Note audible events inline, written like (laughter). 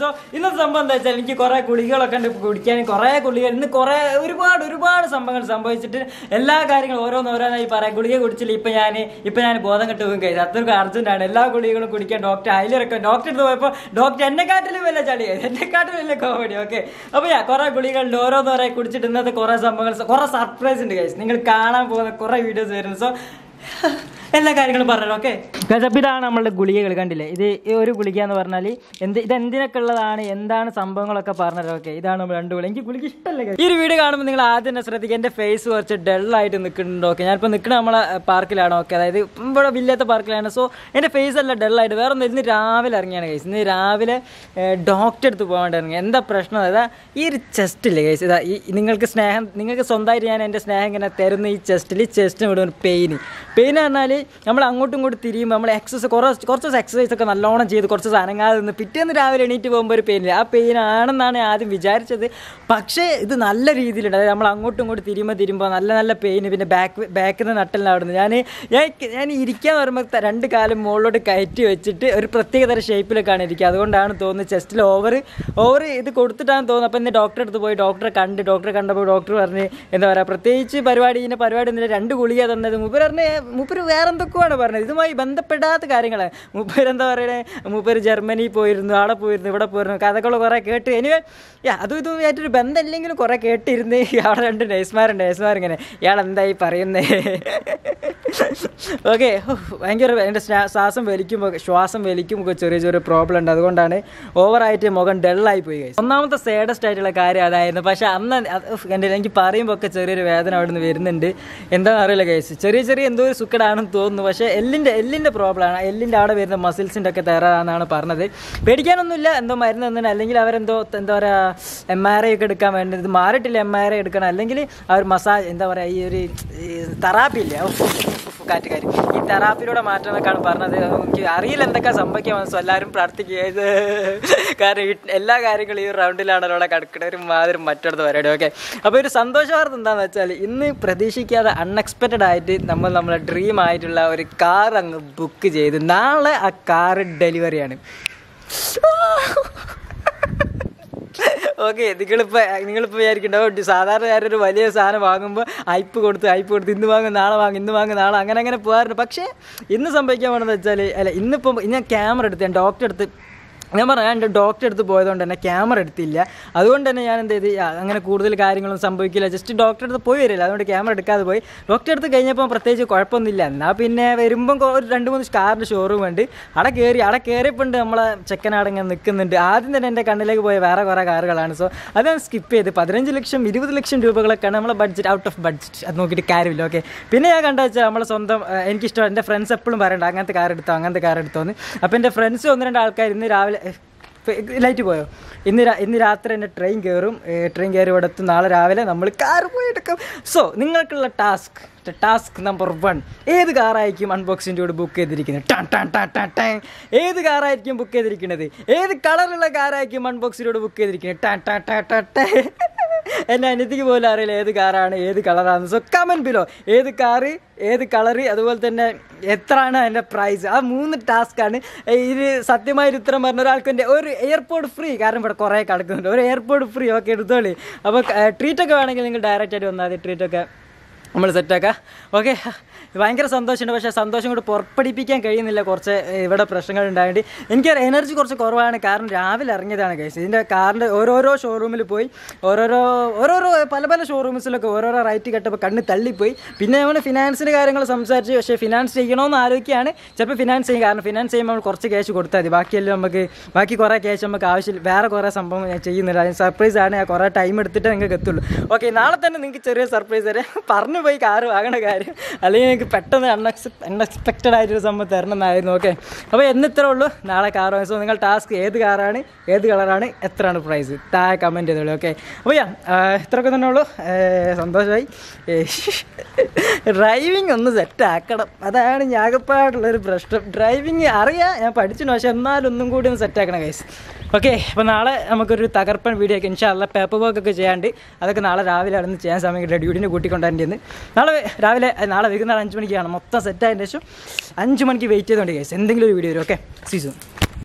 So, ഇന്നത്തെ സംഭവം എന്താ വെച്ചാൽ എനിക്ക് കുറെ ഗുളികളൊക്കെ ഉണ്ട് കുടിക്കാൻ. കുറെ ഗുളികൾ ഇന്ന് കുറെ ഒരുപാട് ഒരുപാട് സംഭവങ്ങൾ സംഭവിച്ചിട്ട് എല്ലാ കാര്യങ്ങളും ഓരോന്ന് ഓരോന്നായി പറയാം. ഗുളിക കുടിച്ചില്ല. ഇപ്പൊ ഞാൻ ഇപ്പൊ ഞാൻ ബോധം കെട്ട് പോകും കഴിച്ചു അത്രയ്ക്ക് ആണ്. എല്ലാ ഗുളികളും കുടിക്കാൻ ഡോക്ടർ അതിലിറക്കാം ഡോക്ടർ അടുത്ത് പോയപ്പോ ഡോക്ടർ എന്നെക്കാട്ടിലും വല്ല ചളി. എന്നെക്കാട്ടിലും വല്ല കോമഡി ഓക്കെ അപ്പൊ ഞാൻ കുറെ ഗുളികളുണ്ട് ഓരോന്നോരായി കുടിച്ചിട്ട് ഇന്നത്തെ കുറെ സംഭവങ്ങൾ കുറെ സർപ്രൈസ് ഉണ്ട് കഴിച്ചു നിങ്ങൾ കാണാൻ പോകുന്ന കുറെ വീഡിയോസ് വരുന്നു. സോ എല്ലാ കാര്യങ്ങളും പറഞ്ഞു ഓക്കെ ഗസപ്പ് ഇതാണ് നമ്മളുടെ ഗുളികകൾ കണ്ടില്ലേ? ഇത് ഒരു ഗുളിക എന്ന് പറഞ്ഞാൽ എന്ത് ഇത് എന്തിനൊക്കെ ഉള്ളതാണ് എന്താണ് സംഭവങ്ങളൊക്കെ പറഞ്ഞത് ഓക്കെ ഇതാണ് നമ്മൾ രണ്ട് ഗുളിക എനിക്ക് ഗുളിക ഇഷ്ടമല്ല. ഈ ഒരു വീഡിയോ കാണുമ്പോൾ നിങ്ങൾ ആദ്യം തന്നെ ശ്രദ്ധിക്കുക എന്റെ ഫേസ് കുറച്ച് ഡള്ളായിട്ട് നിൽക്കുന്നുണ്ട് ഓക്കെ ഞാനിപ്പോൾ നിൽക്കുന്ന നമ്മളെ പാർക്കിലാണ് ഓക്കെ അതായത് ഇവിടെ വില്ലാത്ത പാർക്കിലാണ് സോ എന്റെ ഫേസ് അല്ല ഡള്ളായിട്ട് വേറെ ഒന്നും ഇന്ന് രാവിലെ ഇറങ്ങിയാണ് കേസ് ഇന്ന് രാവിലെ ഡോക്ടർ അടുത്ത് പോകാണ്ടായിരുന്നു എന്താ പ്രശ്നം? അതാ ഈ ഒരു ചെസ്റ്റ് ഇല്ലേ കേസ് ഇതാ ഈ നിങ്ങൾക്ക് സ്നേഹം നിങ്ങൾക്ക് സ്വന്തമായിട്ട് ഞാൻ എന്റെ സ്നേഹം ഇങ്ങനെ തരുന്ന ഈ ചെസ്റ്റിൽ ഈ ചെസ്റ്റിന് ഇവിടെ ഒരു പെയിന് പെയിൻ പറഞ്ഞാൽ നമ്മൾ അങ്ങോട്ടും ഇങ്ങോട്ടും തിരിയുമ്പോൾ നമ്മൾ എക്സസൈസ് കുറച്ച് കുറച്ച് എക്സസൈസ് ഒക്കെ നല്ലോണം ചെയ്ത് കുറച്ച് സാധനങ്ങളിൽ നിന്ന് പിറ്റേന്ന് രാവിലെ എണീറ്റ് പോകുമ്പോൾ ഒരു പെയിനില്ല ആ പെയിൻ ആണെന്നാണ് ആദ്യം വിചാരിച്ചത്. പക്ഷേ ഇത് നല്ല രീതിയിലുണ്ട്. അതായത് നമ്മൾ അങ്ങോട്ടും ഇങ്ങോട്ടും തിരിയുമ്പോൾ തിരുമ്പോൾ നല്ല നല്ല പെയിൻ പിന്നെ ബാക്ക് ബാക്കിൽ നിന്ന് നട്ടലിന് ഞാൻ ഞാൻ ഞാൻ ഇരിക്കാൻ വരുമ്പോൾ രണ്ട് കാലം മുകളിലോട്ട് കയറ്റി വെച്ചിട്ട് ഒരു പ്രത്യേക തരം ഷേപ്പിലൊക്കെയാണ് ഇരിക്കുക അതുകൊണ്ടാണ് തോന്നുന്നത് ചെസ്റ്റിൽ ഓവർ ഓവർ ഇത് കൊടുത്തിട്ടാണ് തോന്നുന്നത് അപ്പോൾ ഇന്ന് ഡോക്ടറെ അടുത്ത് പോയി. ഡോക്ടറെ കണ്ട് ഡോക്ടറെ കണ്ടപ്പോൾ ഡോക്ടർ പറഞ്ഞ് എന്താ പറയുക പ്രത്യേകിച്ച് പരിപാടി ഇതിന്റെ പരിപാടി ഒന്നുമില്ല. രണ്ട് ഗുളിക തന്നത് മുമ്പ് പറഞ്ഞ് മൂപ്പര് വേറെന്തൊക്കെയാണ് പറഞ്ഞത്? ഇതുമായി ബന്ധപ്പെടാത്ത കാര്യങ്ങൾ മൂപ്പര് എന്താ പറയണേ? മൂപ്പര് ജർമ്മനി പോയിരുന്നു അവിടെ പോയിരുന്നു ഇവിടെ പോയിരുന്നു കഥകൾ കുറേ കേട്ട്. എനിവേ യാ അതും ഇതും ആയിട്ടൊരു ബന്ധമില്ലെങ്കിലും കുറേ കേട്ടിരുന്ന്. അവിടെ രണ്ട് നേഴ്സുമാരുണ്ട് നേഴ്സ്മാർ ഇങ്ങനെ ഇയാൾ എന്തായി പറയുന്നേ? (laughs) ഓക്കെ ഭയങ്കര എന്റെ ശ്വാസം വലിക്കുമ്പോൾ ശ്വാസം വലിക്കുമ്പോൾ ചെറിയ ചെറിയ പ്രോബ്ലം ഉണ്ട്. അതുകൊണ്ടാണ് ഓവറായിട്ട് മുഖം ഡള്ളായി പോയി കഴിച്ചു ഒന്നാമത്തെ സേഡസ്റ്റ് ആയിട്ടുള്ള കാര്യം അതായിരുന്നു. പക്ഷേ അന്ന് എന്റെ എനിക്ക് പറയുമ്പോൾ ഒക്കെ ചെറിയൊരു വേദന അവിടെ നിന്ന് വരുന്നുണ്ട്. എന്താണെന്ന് അറിയില്ല കേസ് ചെറിയ ചെറിയ എന്തോ ഒരു സുക്കടാണെന്ന് തോന്നുന്നു. പക്ഷേ എല്ലിന്റെ എല്ലിന്റെ പ്രോബ്ലമാണ് എല്ലിന്റെ അവിടെ വരുന്ന മസിൽസിന്റെ ഒക്കെ തയ്യാറാണെന്നാണ് പറഞ്ഞത്. പേടിക്കാനൊന്നുമില്ല. എന്തോ മരുന്ന് തന്നെ അല്ലെങ്കിൽ അവരെന്തോ എന്താ പറയുക എം ആർ ഐ ഒക്കെ എടുക്കാൻ വേണ്ടി ഇത് മാറിയിട്ടില്ല എം ആർ ഐ എടുക്കണം. അല്ലെങ്കിൽ അവർ മസാജ് എന്താ പറയുക ഈ ഒരു തെറാപ്പി ഉഫ്, ഉഫ്, ഉഫ്, കാറ്റ് കാര്യം ഈ തെറാപ്പിയിലൂടെ മാറ്റം എന്നൊക്കെയാണ് പറഞ്ഞത് എനിക്ക് അറിയില്ല എന്തൊക്കെ സംഭവിക്കാൻ മനസ്സോ എല്ലാവരും പ്രാർത്ഥിക്കുക ഇത് കാരണം എല്ലാ കാര്യങ്ങളും ഈ റൗണ്ടിലാണല്ലോ അവിടെ കിടക്കുന്ന ഒരു മാതിരി മറ്റടുത്ത് പരിപാടി ഓക്കെ അപ്പോൾ ഒരു സന്തോഷവാർത്ത എന്താണെന്ന് വെച്ചാൽ ഇന്ന് പ്രതീക്ഷിക്കാതെ അൺഎക്സ്പെക്റ്റഡ് ആയിട്ട് നമ്മൾ നമ്മുടെ ഡ്രീം ആയിട്ടുള്ള ഒരു കാർ അങ്ങ് ബുക്ക് ചെയ്ത് നാളെ ആ കാർ ഡെലിവറിയാണ് ഓക്കെ നിങ്ങളിപ്പോൾ നിങ്ങളിപ്പോൾ വിചാരിക്കണ്ടാവും സാധാരണ ഞാനൊരു വലിയ സാധനം വാങ്ങുമ്പോൾ ഐപ്പ് കൊടുത്ത് ഐപ്പ് കൊടുത്ത് ഇന്ന് വാങ്ങും നാളെ വാങ്ങും ഇന്ന് വാങ്ങും നാളെ അങ്ങനെ അങ്ങനെ പോകാറുണ്ട്. പക്ഷേ ഇന്ന് സംഭവിക്കാൻ പോകണമെന്ന് വെച്ചാൽ അല്ല ഇന്നിപ്പം ഞാൻ ക്യാമറ എടുത്ത് ഞാൻ ഡോക്ടറെ അടുത്ത് ഞാൻ പറഞ്ഞു ഞാൻ ഡോക്ടറെ അടുത്ത് പോയതുകൊണ്ട് തന്നെ ക്യാമറ എടുത്തില്ല. അതുകൊണ്ട് തന്നെ ഞാൻ എന്ത് ചെയ്ത് അങ്ങനെ കൂടുതൽ കാര്യങ്ങളും സംഭവിക്കില്ല. ജസ്റ്റ് ഡോക്ടറെ അടുത്ത് പോയി വരില്ല. അതുകൊണ്ട് ക്യാമറ എടുക്കാതെ പോയി. ഡോക്ടറെ അടുത്ത് കഴിഞ്ഞപ്പോൾ പ്രത്യേകിച്ച് കുഴപ്പമൊന്നുമില്ല. എന്നാൽ പിന്നെ വരുമ്പം ഒരു രണ്ട് മൂന്ന് കാറിന്റെ ഷോറൂം ഉണ്ട്. അവിടെ കയറി അവിടെ കയറിയപ്പോൾ ഉണ്ട് നമ്മളെ ചെക്കനാടങ്ങനെ നിൽക്കുന്നുണ്ട്. ആദ്യം തന്നെ എന്റെ കണ്ണിലേക്ക് പോയ വേറെ കുറേ കാറുകളാണ്. സോ അത് ഞാൻ സ്കിപ്പ് ചെയ്ത്. പതിനഞ്ച് ലക്ഷം ഇരുപത് ലക്ഷം രൂപകളൊക്കെയാണ് നമ്മളെ ബഡ്ജറ്റ് ഔട്ട് ഓഫ് ബഡ്ജറ്റ് അത് നോക്കിയിട്ട് കാര്യമില്ല. ഓക്കെ പിന്നെ ഞാൻ കണ്ട വെച്ചാൽ നമ്മളെ സ്വന്തം എനിക്കിഷ്ടം എന്റെ ഫ്രണ്ട്സ് എപ്പോഴും പറയണ്ട അങ്ങനത്തെ കാർ എടുത്തോ അങ്ങനത്തെ കാർ എടുത്തോന്ന്. അപ്പോൾ എന്റെ ഫ്രണ്ട്സ് ഒന്ന് രണ്ട് ആൾക്കാർ ഇന്ന് രാവിലെ ലൈറ്റ് പോയോ? ഇന്ന് ഇന്ന് രാത്രി തന്നെ ട്രെയിൻ കയറും ട്രെയിൻ കയറി ഇവിടെ എത്തും. നാളെ രാവിലെ നമ്മൾ കാർ പോയി എടുക്കും. സോ നിങ്ങൾക്കുള്ള ടാസ്ക് ടാസ്ക് നമ്പർ വൺ ഏത് കാറായിരിക്കും അൺബോക്സിന്റെ കൂടെ ബുക്ക് ചെയ്തിരിക്കുന്നത്? ടാ ടാ ടാ ടാ ടാ ഏത് കാറായിരിക്കും ബുക്ക് ചെയ്തിരിക്കുന്നത്? ഏത് കളറുള്ള കാറായിരിക്കും അൺബോക്സിന്റെ കൂടെ ബുക്ക് ചെയ്തിരിക്കുന്നത്? ടാ ടാ ടാ ടാൻ എന്നെ അനിയത്തിക്ക് പോലും അറിയില്ല ഏത് കാറാണ് ഏത് കളറാണ് സോ കമന്റ് ബിലോ ഏത് കാറ് ഏത് കളറ് അതുപോലെ തന്നെ എത്രയാണ് അതിന്റെ പ്രൈസ് ആ മൂന്ന് ടാസ്ക്കാണ് ഇത് സത്യമായൊരു ഉത്തരം പറഞ്ഞ ഒരാൾക്ക് എന്റെ ഒരു എയർപോർട്ട് ഫ്രീ കാരണം ഇവിടെ കുറേ കിടക്കുന്നുണ്ട്. ഒരു എയർപോർട്ട് ഫ്രീ ഒക്കെ എടുത്തോളി. അപ്പോൾ ട്രീറ്റൊക്കെ വേണമെങ്കിൽ നിങ്ങൾ ഡയറക്റ്റായിട്ട് വന്നാൽ മതി. ട്രീറ്റൊക്കെ നമ്മൾ സെറ്റാക്കാം ഓക്കെ ഭയങ്കര സന്തോഷമുണ്ട്. പക്ഷേ സന്തോഷം കൊണ്ട് പുറപ്പെടുപ്പിക്കാൻ കഴിയുന്നില്ല കുറച്ച് ഇവിടെ പ്രശ്നങ്ങൾ ഉണ്ടായിട്ട് എനിക്ക് എനർജി കുറച്ച് കുറവാണ്. കാരണം രാവിലെ ഇറങ്ങിയതാണ് കേസ് ഇതിന്റെ കാറിന്റെ ഓരോരോ ഷോറൂമിൽ പോയി ഓരോരോ ഓരോരോ പല പല ഷോറൂംസിലൊക്കെ ഓരോരോ റൈറ്റ് കെട്ടപ്പോൾ കണ്ണ് തള്ളിപ്പോയി. പിന്നെ നമ്മൾ ഫിനാൻസിന്റെ കാര്യങ്ങൾ സംസാരിച്ച് പക്ഷേ ഫിനാൻസ് ചെയ്യണമെന്ന് ആലോചിക്കുകയാണ്. ചിലപ്പോൾ ഫിനാൻസ് ചെയ്യും. കാരണം ഫിനാൻസ് ചെയ്യുമ്പോൾ നമ്മൾ കുറച്ച് ക്യാഷ് കൊടുത്താൽ മതി. ബാക്കിയെല്ലാം നമുക്ക് ബാക്കി കുറേ ക്യാഷ് നമുക്ക് ആവശ്യമില്ല. വേറെ കുറേ സംഭവം ഞാൻ ചെയ്യുന്നില്ല സർപ്രൈസ് ആണ്. കുറേ ടൈം എടുത്തിട്ട് നിങ്ങൾക്ക് എത്തുള്ളൂ ഓക്കെ നാളെ തന്നെ നിങ്ങൾക്ക് ചെറിയ സർപ്രൈസ് തരാം. പറഞ്ഞു പോയി കാറ് വാങ്ങണ കാര്യം. അല്ലെങ്കിൽ എനിക്ക് പെട്ടെന്ന് അൺഎക്സ് അൺഎക്സ്പെക്റ്റഡ് ആയിട്ടൊരു സംഭവം തരണം എന്നായിരുന്നു ഓക്കെ അപ്പോൾ എന്നിത്രേ ഉള്ളൂ. നാളെ കാർ വാങ്ങി സോ നിങ്ങൾ ടാസ്ക് ഏത് കാറാണ് ഏത് കളറാണ് എത്രയാണ് പ്രൈസ് താഴെ കമന്റ് ചെയ്തോളൂ. ഓക്കെ അപ്പോൾ യാ ഇത്രയൊക്കെ തന്നെ ഉള്ളൂ. സന്തോഷമായി ഡ്രൈവിംഗ് ഒന്ന് സെറ്റ് ആക്കണം. അതാണ് ഞാകപ്പാടുള്ളൊരു പ്രശ്നം. ഡ്രൈവിംഗ് അറിയാം ഞാൻ പഠിച്ചു പക്ഷെ എന്നാലും ഒന്നും കൂടി ഒന്ന് സെറ്റ് ആക്കണം കൈസ് ഓക്കെ അപ്പോൾ നാളെ നമുക്കൊരു തകർപ്പൻ വീഡിയോ ഒക്കെ ഇൻഷാല്ല പേപ്പർ വർക്ക് ഒക്കെ ചെയ്യാണ്ട് അതൊക്കെ നാളെ രാവിലെ അവിടെ നിന്ന് ചെയ്യാൻ സമയം കിട്ടിയ ഡ്യൂട്ടിനെ കൂട്ടിക്കൊണ്ടായിരുന്നു നാളെ രാവിലെ നാളെ വൈകുന്നേരം അഞ്ച് മണിക്കാണ് മൊത്തം സെറ്റായതിന് ശേഷം അഞ്ച് മണിക്ക് വെയിറ്റ് ചെയ്തുകൊണ്ട് കേസ് എന്തെങ്കിലും ഒരു വീഡിയോ വരും ഓക്കെ സീസൺ